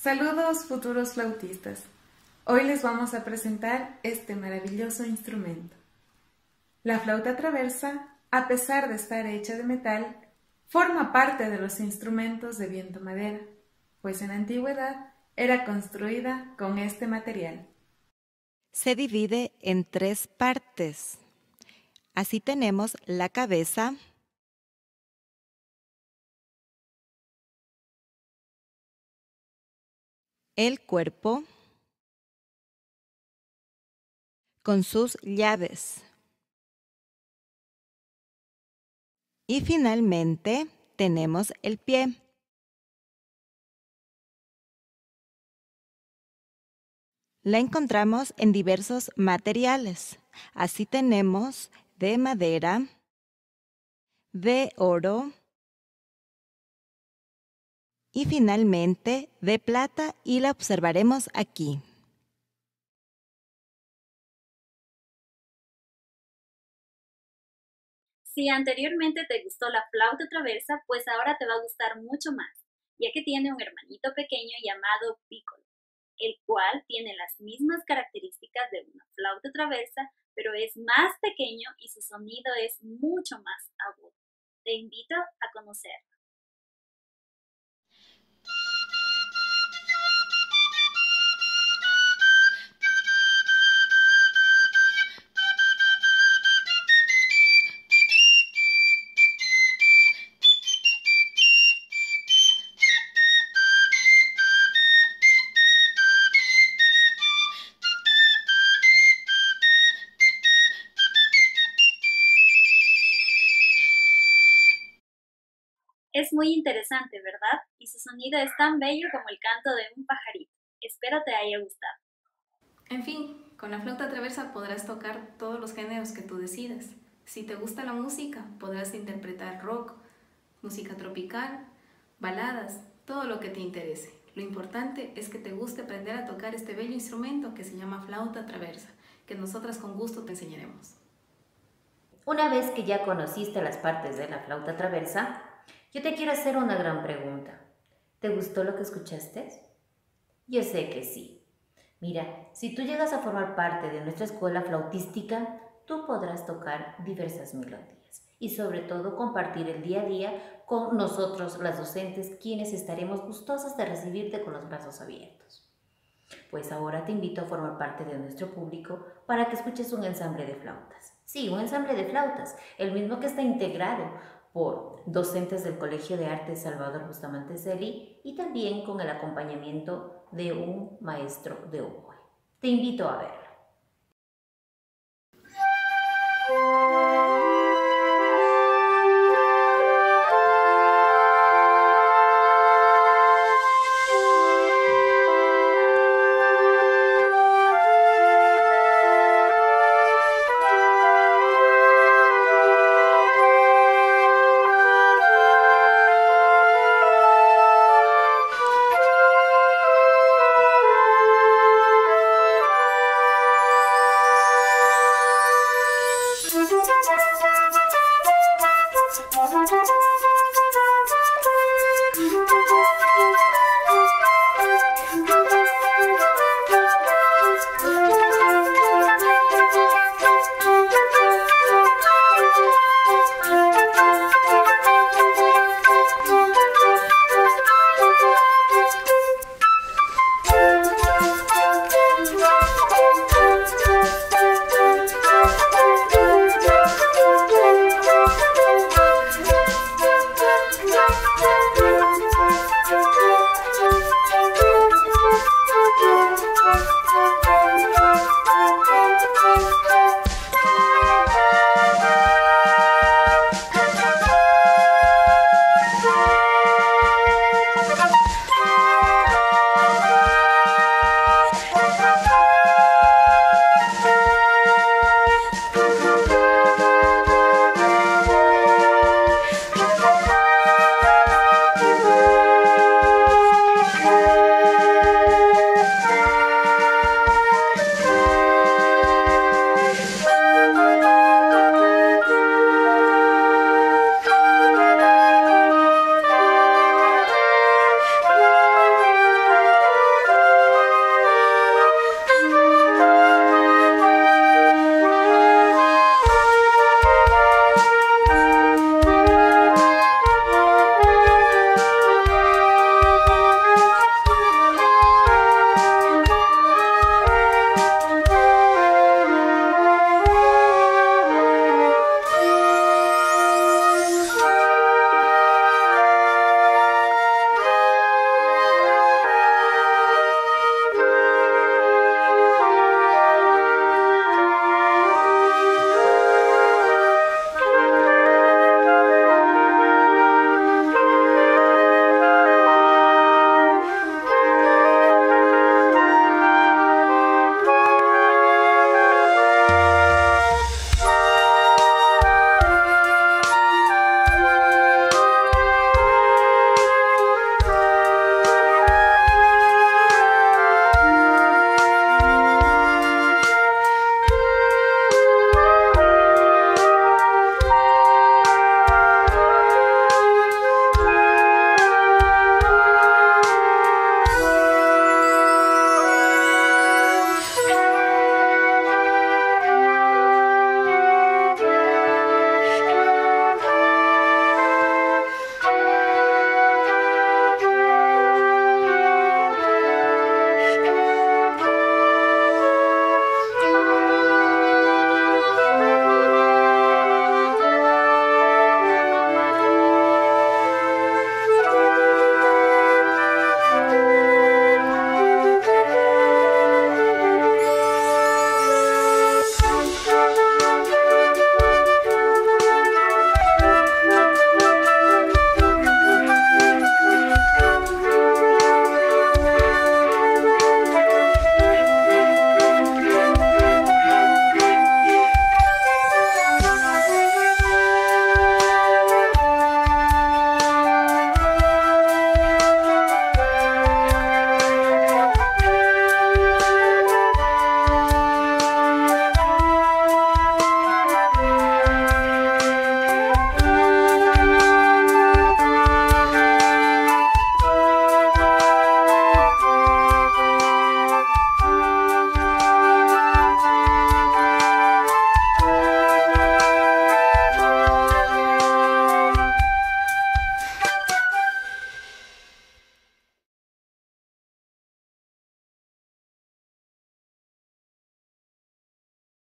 Saludos futuros flautistas. Hoy les vamos a presentar este maravilloso instrumento. La flauta traversa, a pesar de estar hecha de metal, forma parte de los instrumentos de viento madera, pues en antigüedad era construida con este material. Se divide en tres partes. Así tenemos la cabeza, el cuerpo con sus llaves. Y finalmente tenemos el pie. La encontramos en diversos materiales. Así tenemos de madera, de oro, y finalmente de plata y la observaremos aquí. Si anteriormente te gustó la flauta traversa, pues ahora te va a gustar mucho más, ya que tiene un hermanito pequeño llamado piccolo, el cual tiene las mismas características de una flauta traversa, pero es más pequeño y su sonido es mucho más agudo. Te invito a conocerlo. Es muy interesante, ¿verdad? Y su sonido es tan bello como el canto de un pajarito. Espero te haya gustado. En fin, con la flauta traversa podrás tocar todos los géneros que tú decidas. Si te gusta la música, podrás interpretar rock, música tropical, baladas, todo lo que te interese. Lo importante es que te guste aprender a tocar este bello instrumento que se llama flauta traversa, que nosotras con gusto te enseñaremos. Una vez que ya conociste las partes de la flauta traversa, yo te quiero hacer una gran pregunta. ¿Te gustó lo que escuchaste? Yo sé que sí. Mira, si tú llegas a formar parte de nuestra escuela flautística, tú podrás tocar diversas melodías y sobre todo compartir el día a día con nosotros, las docentes, quienes estaremos gustosas de recibirte con los brazos abiertos. Pues ahora te invito a formar parte de nuestro público para que escuches un ensamble de flautas. Sí, un ensamble de flautas, el mismo que está integrado docentes del Colegio de Arte Salvador Bustamante Celi y también con el acompañamiento de un maestro de oboe. Te invito a verlo.